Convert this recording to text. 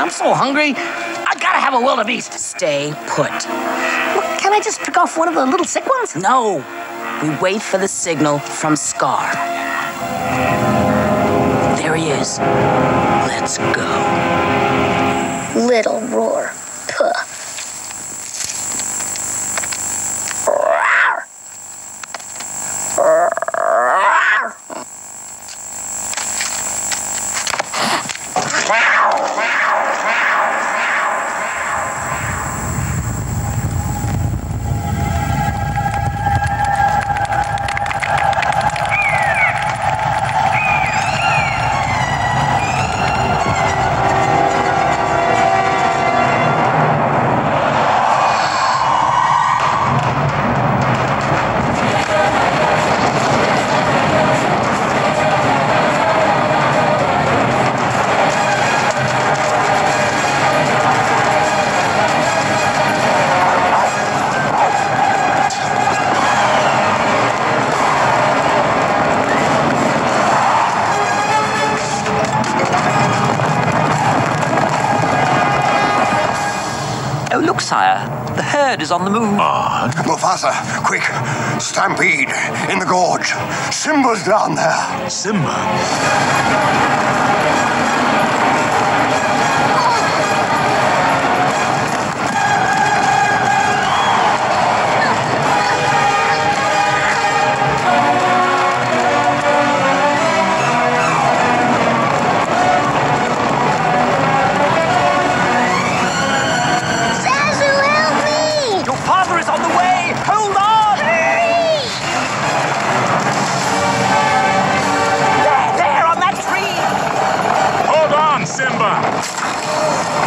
I'm so hungry. I gotta have a wildebeest. Stay put. Well, can I just pick off one of the little sick ones? No. We wait for the signal from Scar. There he is. Let's go. Little roar. Sire. The herd is on the move. Ah, Mufasa, quick! Stampede in the gorge. Simba's down there. Simba? Simba.